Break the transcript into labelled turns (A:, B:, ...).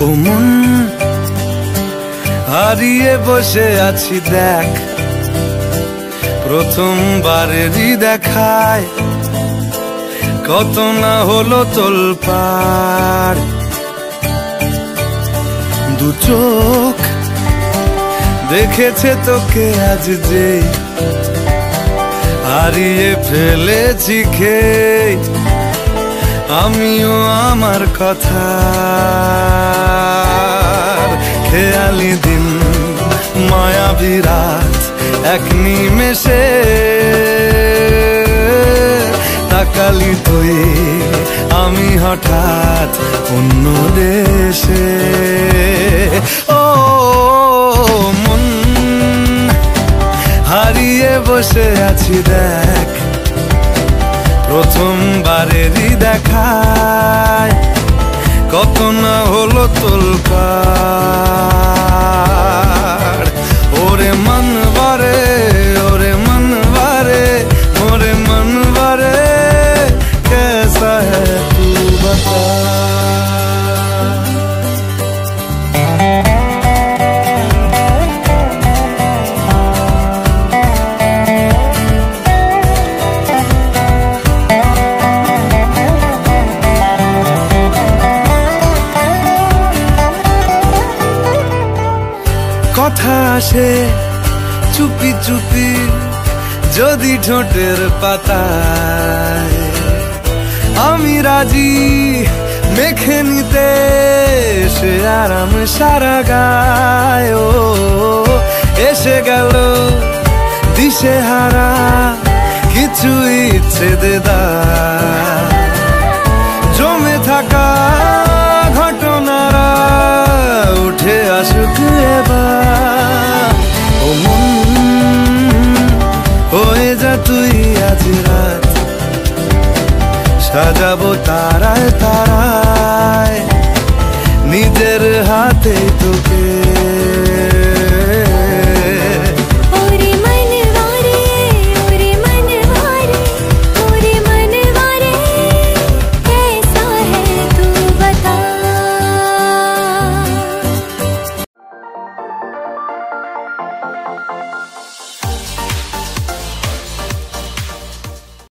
A: ও মন। হারিয়ে বসে আছি, দেখ। প্রথমবারেরই দেখায় কত না হলো তোলপাড় দু চোখ দেখেছে তোকে আজ যে হারিয়ে ফেলেছি খেয়ে। আমিও আমার কথা খেয়ালি দিন মায়া বিরাট এক নিমেষে। তাকালি তুই, আমি হঠাৎ অন্য দেশে। ও, মন হারিয়ে বসে আছি দেখ প্রথমবারেরই দেখায়। কত না হলো তোলপাড় কথা আসে, চুপি চুপি যদি ঠোঁটের পাতায়। আমি রাজি, মেখে নিতে সে আরাম সারা গায়। এসে গেল দিশে হারা কিছু ইচ্ছে দেদা জমে থাকা সাজাবো তারায় তারায়। নিজের হাতে তোকে।